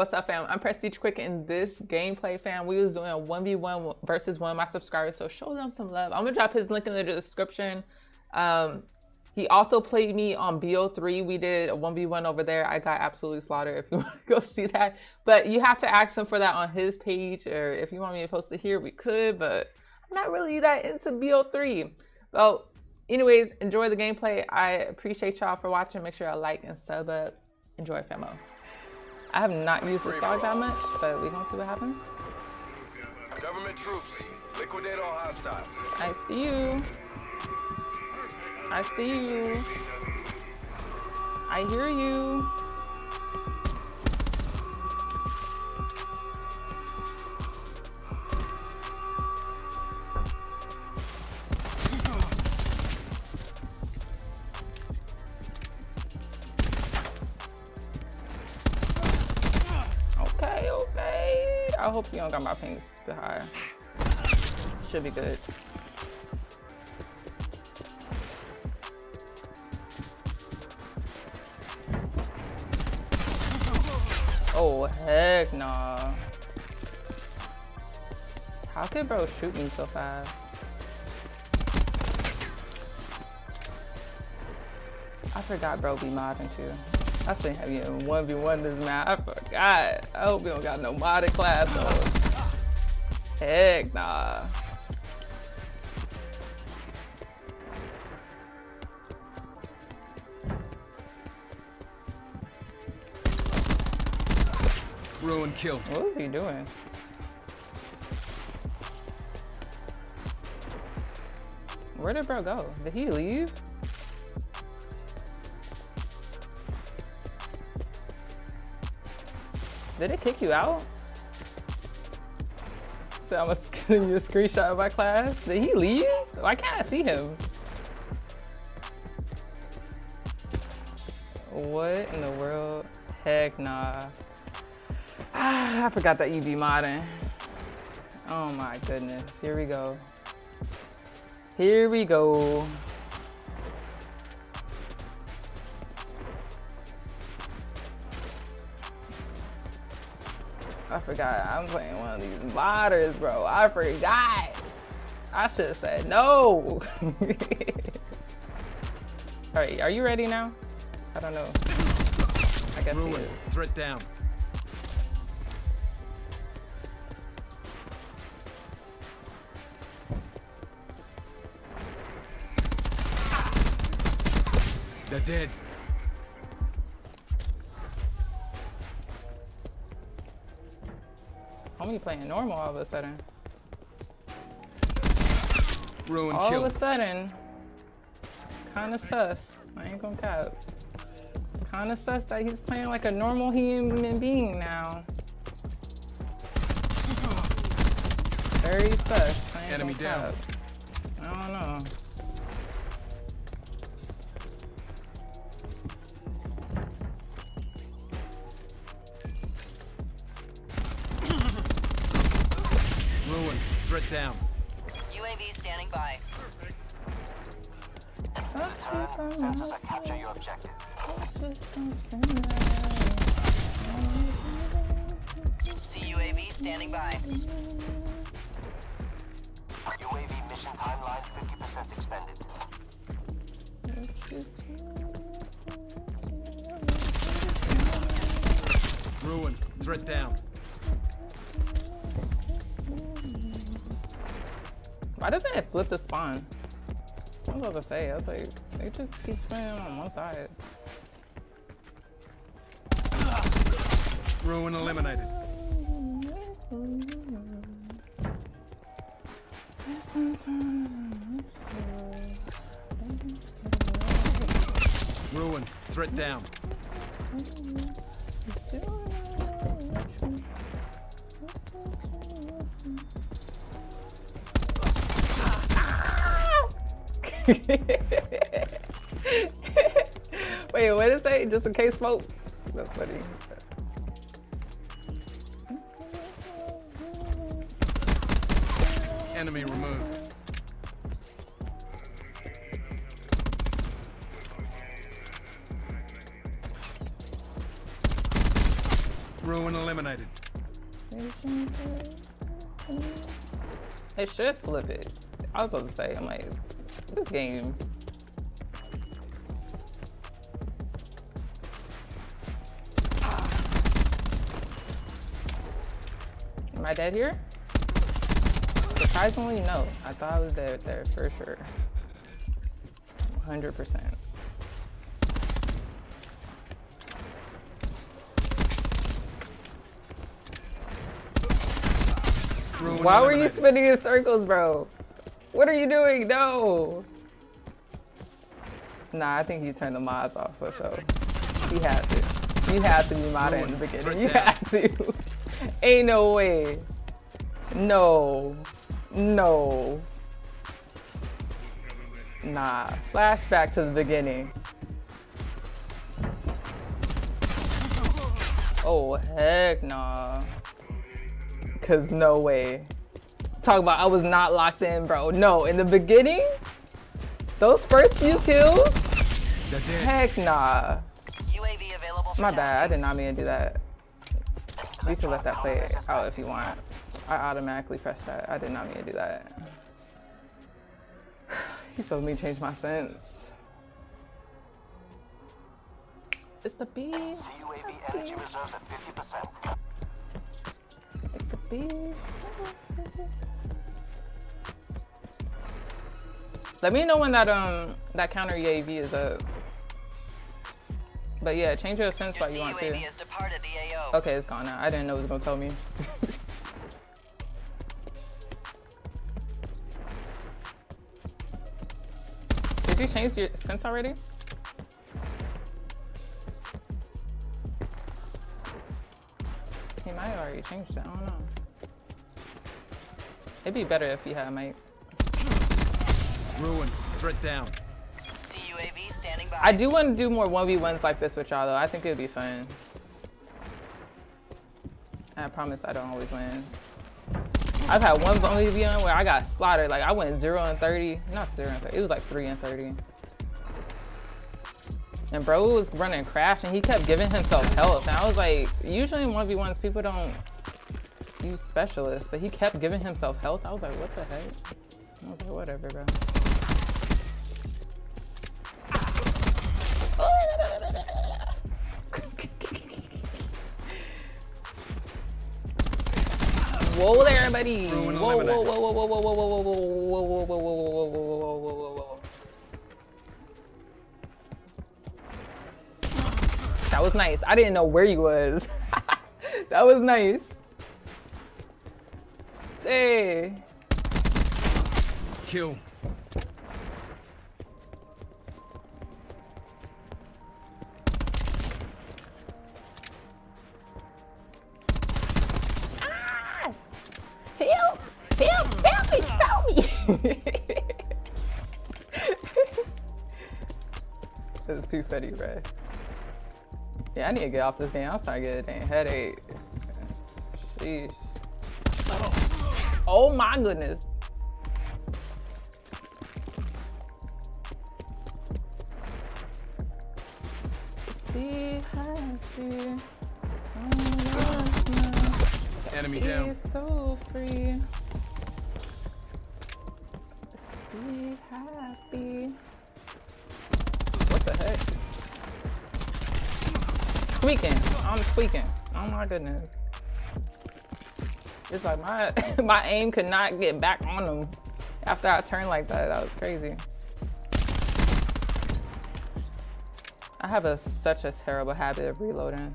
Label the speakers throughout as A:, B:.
A: What's up, fam? I'm Prestige Quick. In this gameplay, fam, we was doing a 1v1 versus one of my subscribers, so show them some love. I'm gonna drop his link in the description. Um, he also played me on BO3. We did a 1v1 over there. I got absolutely slaughtered if you want to go see that. But you have to ask him for that on his page, or if you want me to post it here, we could, but I'm not really that into BO3. So, anyways, enjoy the gameplay. I appreciate y'all for watching. Make sure y'all like and sub up. Enjoy, famo. I have not used the dog that much, but we gonna see what happens.
B: Government troops, liquidate all hostiles.
A: I see you. I see you. I hear you. I hope you don't got my ping super high. Should be good. Oh, heck nah. How could bro shoot me so fast? I forgot bro be modding too. I think have you 1v1 this man. I forgot. I hope you don't got no modded class though. Heck nah.
C: Ruin kill.
A: What is he doing? Where did bro go? Did he leave? Did it kick you out? So I'm gonna you a screenshot of my class. Did he leave? Why can't I see him? What in the world? Heck nah. Ah, I forgot that you be modding. Oh my goodness. Here we go. Here we go. I forgot. I'm playing one of these modders, bro. I forgot. I should have said no. All right, are you ready now? I don't know. I guess he
C: Ruin.
A: is.
C: Threat down. They're dead.
A: Homie playing normal all of a sudden.
C: Ruin
A: All
C: kill.
A: of a sudden, kind of sus. I ain't gonna cap. Kind of sus that he's playing like a normal human being now. Very sus.
C: Enemy down.
A: cap.
C: Down.
D: UAV standing by.
B: Sensors that capture your objective.
D: CUAV standing by.
B: UAV mission timeline 50% expended.
C: Ruin. Threat down.
A: Why doesn't it flip the spawn? I was about to say, I was like, they just keep spinning on one side.
C: Ruin eliminated. Ruin. Threat down.
A: Wait, what is that? Just in case smoke? That's funny.
C: Enemy removed. Ruin eliminated.
A: It should flip it. I was supposed to say, I'm like, this game. Am I dead here? Surprisingly, no. I thought I was dead there for sure. 100%. Why were you spinning in circles, bro? What are you doing? No. Nah, I think you turned the mods off for sure. You had to. You had to be modded in the beginning. You had to. Ain't no way. No. No. Nah. Flashback to the beginning. Oh, heck nah. Cause no way. Talk about I was not locked in, bro. No, in the beginning, those first few kills, heck nah.
D: UAV available for
A: My bad, I did not mean to do that. You can let that play out if you want. I automatically pressed that. I did not mean to do that. He told me change my sense. It's the beast.
B: CUAV energy reserves at 50%.
A: It's the beast. Let me know when that um that counter UAV is up. But yeah, change your sense while you want to.
D: CUAV has departed the AO.
A: Okay, it's gone now. I didn't know it was gonna tell me. Did you change your sense already? He might have already changed it. I don't know. It'd be better if you had mic.
C: Ruin. Threat down.
D: CUAV standing by.
A: I do want to do more 1v1s like this with y'all though. I think it would be fun. I promise I don't always win. I've had one 1v1 where I got slaughtered. Like I went 0 and 30. Not 0 and 30. It was like 3 and 30. And bro was running crash and he kept giving himself health. And I was like, usually in 1v1s people don't use specialists, but he kept giving himself health. I was like, what the heck? I was like, whatever, bro. Whoa there, buddy. Whoa, whoa, whoa, whoa, whoa, whoa, whoa, whoa, whoa, whoa, whoa, whoa, whoa, whoa, whoa, whoa, whoa, whoa, whoa, whoa. That was nice. I didn't know where you was. that was nice. Hey.
C: Kill. Ah!
A: Help! Help! Help me! Help me! That's too funny, bro. Yeah, I need to get off this game. I'm starting to get a dang headache. Sheesh. Oh my goodness. Happy.
C: Enemy
A: Be
C: down.
A: so free. Be happy. What the heck? Tweaking. I'm tweaking. Oh my goodness. It's like my my aim could not get back on them after I turned like that. That was crazy. Have a such a terrible habit of reloading.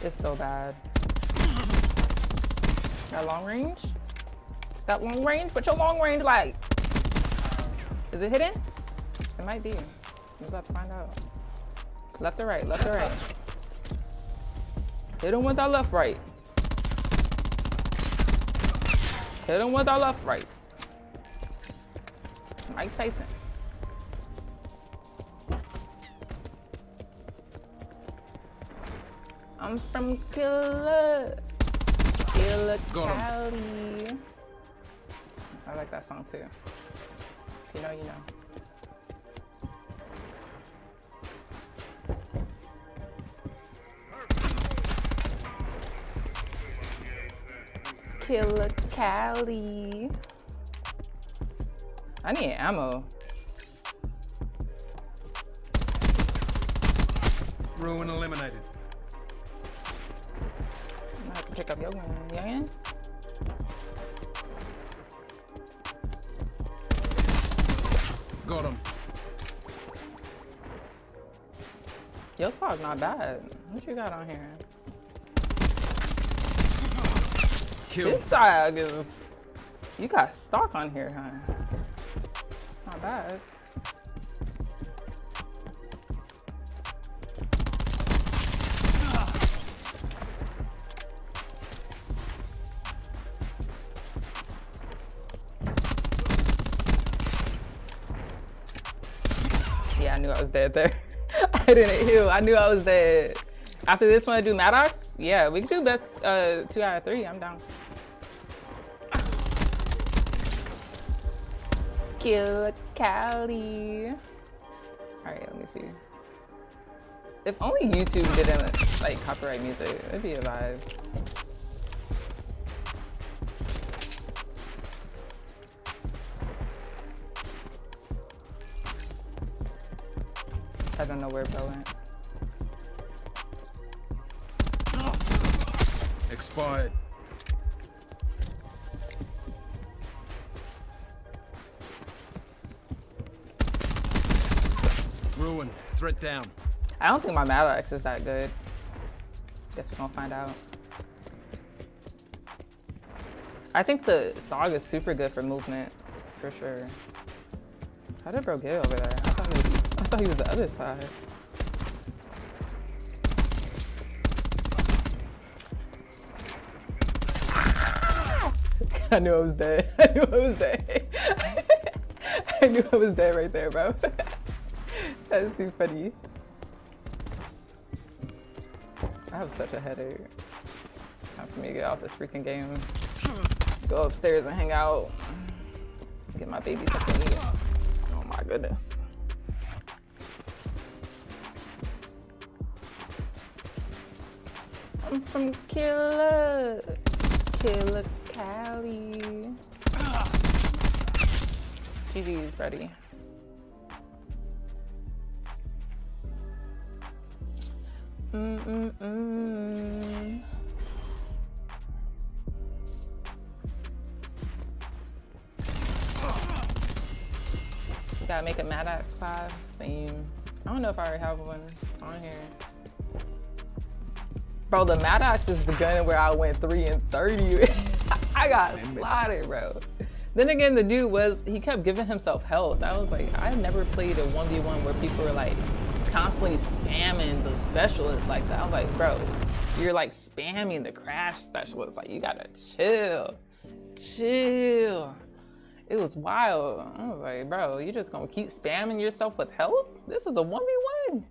A: It's so bad. That long range? That long range? What's your long range like? Is it hidden? It might be. I'm about to find out. Left or right? Left or right? Hit him with that left right. Hit him with that left right. Mike Tyson. I'm from Killer. Killer. Cali. I like that song too. If you know, you know. Killer Cali. I need ammo.
C: Ruin eliminated.
A: I'm gonna have to pick up your one, youngin.
C: Got him.
A: Your stock's not bad. What you got on here?
C: Kill.
A: This side is. You got stock on here, huh? Not bad. Dead there. I didn't heal. I knew I was dead. After this one, I do Maddox. Yeah, we can do best uh, two out of three. I'm down. Kill Cali. All right, let me see. If only YouTube didn't like copyright music, it'd be a vibe. I don't know where Bro went.
C: Expired. Ruin. Threat down.
A: I don't think my Maddox is that good. Guess we're gonna find out. I think the Saug is super good for movement, for sure. How did bro get over there? I thought he was, thought he was the other side. I knew I was dead. I knew I was dead. I knew I was dead right there, bro. That's too funny. I have such a headache. Time for me to get off this freaking game. Go upstairs and hang out. Get my baby something to eat. Oh my goodness. I'm from Killer. Killer Cali. GG's ready. Mm-mm-mm. Gotta make a Maddox 5. Same. I don't know if I already have one on here. Bro, the Maddox is the gun where I went 3 and 30. I got slotted, bro. Then again, the dude was, he kept giving himself health. I was like, I've never played a 1v1 where people were like constantly spamming the specialists like that. I was like, bro, you're like spamming the crash specialist. Like, you gotta chill. Chill. It was wild. I was like, bro, you just gonna keep spamming yourself with health? This is a 1v1.